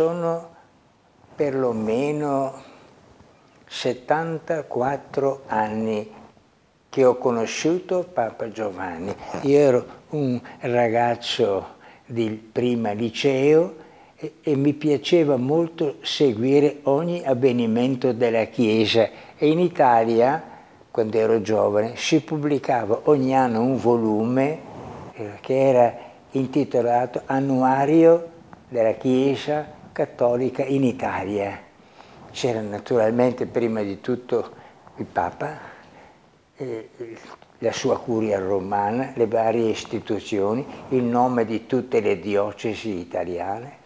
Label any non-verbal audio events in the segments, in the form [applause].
sono perlomeno 74 anni che ho conosciuto Papa Giovanni. Io ero un ragazzo di prima liceo e, e, mi piaceva molto seguire ogni avvenimento della Chiesa e in Italia, quando ero giovane, si pubblicava ogni anno un volume eh, che era intitolato Annuario della Chiesa Cattolica in Italia. C'era naturalmente prima di tutto il Papa, la sua curia romana, le varie istituzioni, il nome di tutte le diocesi italiane.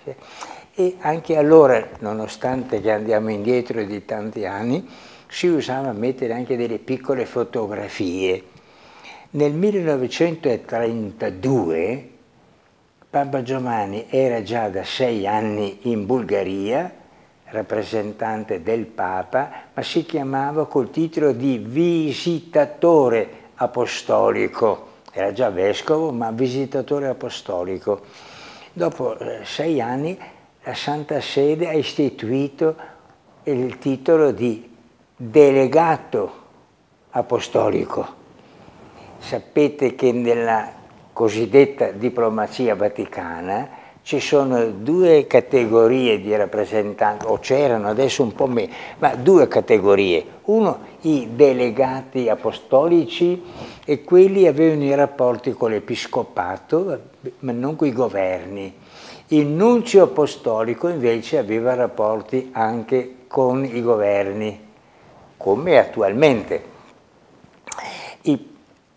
E anche allora, nonostante che andiamo indietro di tanti anni, si usava mettere anche delle piccole fotografie. Nel 1932 Papa Giovanni era già da sei anni in Bulgaria, rappresentante del Papa, ma si chiamava col titolo di visitatore apostolico. Era già vescovo, ma visitatore apostolico. Dopo eh, sei anni la Santa Sede ha istituito il titolo di delegato apostolico. Sapete che nella cosiddetta diplomazia vaticana ci sono due categorie di rappresentanti, o c'erano adesso un po' meno, ma due categorie. Uno i delegati apostolici e quelli avevano i rapporti con l'episcopato, ma non con i governi. Il nunzio apostolico invece aveva rapporti anche con i governi, come attualmente.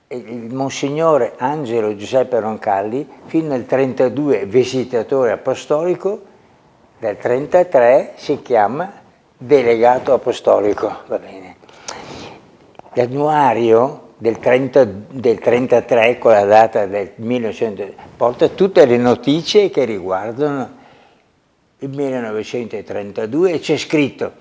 Il Monsignore Angelo Giuseppe Roncalli, fino al 32 visitatore apostolico, dal 33 si chiama delegato apostolico, va bene. L'annuario del, 30, del 33, con la data del 1900, porta tutte le notizie che riguardano il 1932 e c'è scritto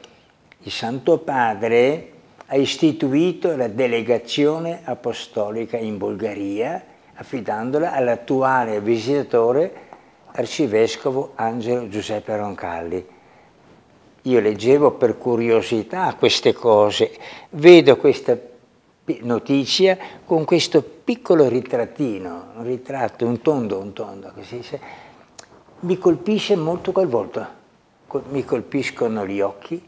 il Santo Padre ha istituito la delegazione apostolica in Bulgaria, affidandola all'attuale visitatore arcivescovo Angelo Giuseppe Roncalli. Io leggevo per curiosità queste cose, vedo questa notizia con questo piccolo ritrattino, un ritratto, un tondo, un tondo, così, mi colpisce molto quel volto, mi colpiscono gli occhi,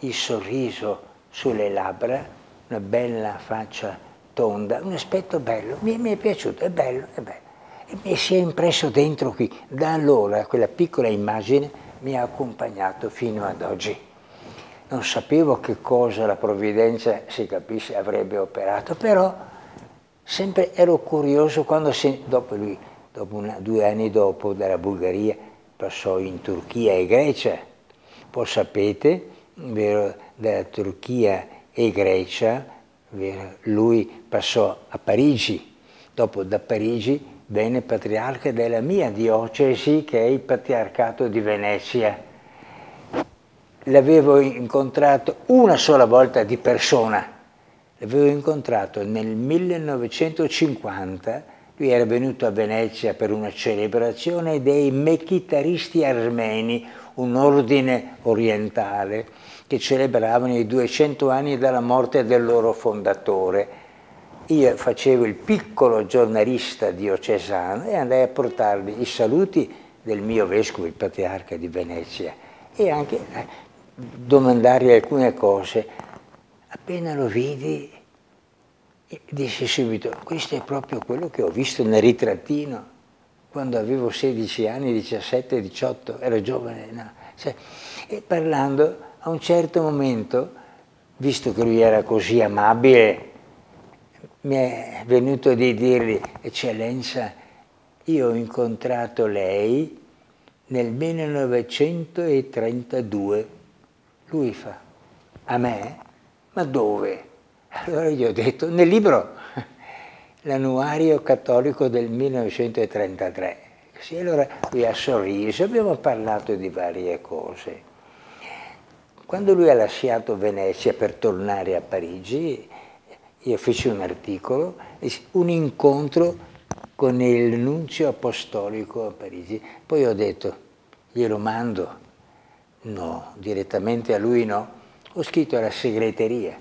il sorriso sulle labbra, una bella faccia tonda, un aspetto bello, mi, mi è piaciuto, è bello, è bello. E mi si è impresso dentro qui. Da allora quella piccola immagine mi ha accompagnato fino ad oggi. Non sapevo che cosa la provvidenza, si capisce, avrebbe operato, però sempre ero curioso quando, si, dopo lui, dopo una, due anni dopo, dalla Bulgaria, passò in Turchia e Grecia. Poi sapete, vero, dalla Turchia e Grecia, lui passò a Parigi, dopo da Parigi venne patriarca della mia diocesi che è il patriarcato di Venezia. L'avevo incontrato una sola volta di persona, l'avevo incontrato nel 1950, lui era venuto a Venezia per una celebrazione dei mechitaristi armeni, un ordine orientale che celebravano i 200 anni dalla morte del loro fondatore. Io facevo il piccolo giornalista diocesano e andai a portargli i saluti del mio vescovo, il patriarca di Venezia, e anche a domandargli alcune cose. Appena lo vidi, dissi subito, questo è proprio quello che ho visto nel ritrattino quando avevo 16 anni, 17, 18, ero giovane, no? cioè, e parlando a un certo momento, visto che lui era così amabile, mi è venuto di dirgli, eccellenza, io ho incontrato lei nel 1932. Lui fa, a me? Ma dove? Allora gli ho detto, nel libro, l'annuario cattolico del 1933. Sì, allora lui ha sorriso, abbiamo parlato di varie cose. Quando lui ha lasciato Venezia per tornare a Parigi, io feci un articolo, un incontro con il nunzio apostolico a Parigi. Poi ho detto, glielo mando? No, direttamente a lui no. Ho scritto alla segreteria,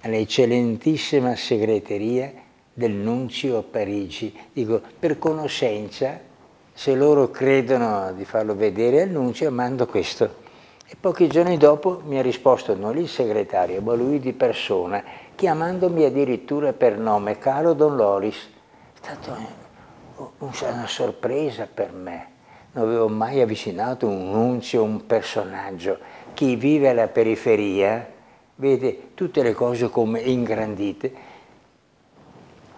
all'eccellentissima segreteria del Nunzio a Parigi. Dico, per conoscenza, se loro credono di farlo vedere al Nunzio, mando questo. E pochi giorni dopo mi ha risposto non il segretario, ma lui di persona, chiamandomi addirittura per nome, caro Don Loris. È stata una sorpresa per me. Non avevo mai avvicinato un nunzio, un personaggio. Chi vive alla periferia vede tutte le cose come ingrandite.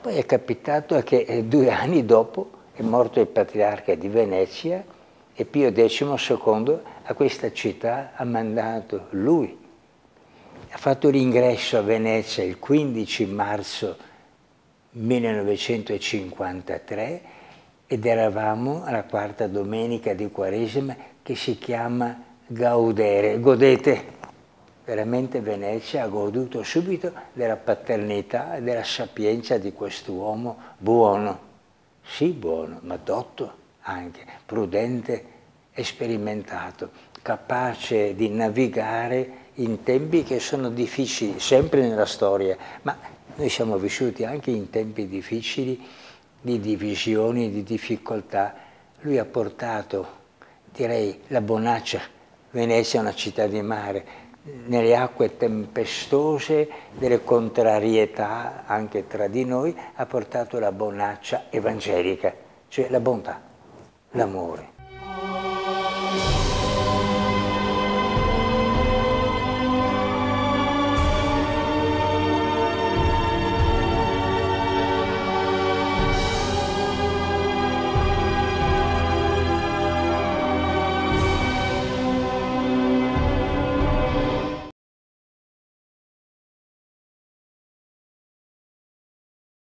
Poi è capitato che eh, due [laughs] anni dopo è morto il patriarca di Venezia e Pio XII a questa città ha mandato lui. Ha fatto l'ingresso a Venezia il 15 marzo 1953 ed eravamo alla quarta domenica di Quaresima che si chiama Gaudere. Godete! Veramente Venezia ha goduto subito della paternità e della sapienza di quest'uomo buono. Sì, buono, ma dotto anche, prudente e sperimentato, capace di navigare in tempi che sono difficili, sempre nella storia, ma noi siamo vissuti anche in tempi difficili di divisioni, di difficoltà. Lui ha portato, direi, la bonaccia. Venezia è una città di mare, nelle acque tempestose delle contrarietà anche tra di noi, ha portato la bonaccia evangelica, cioè la bontà, l'amore.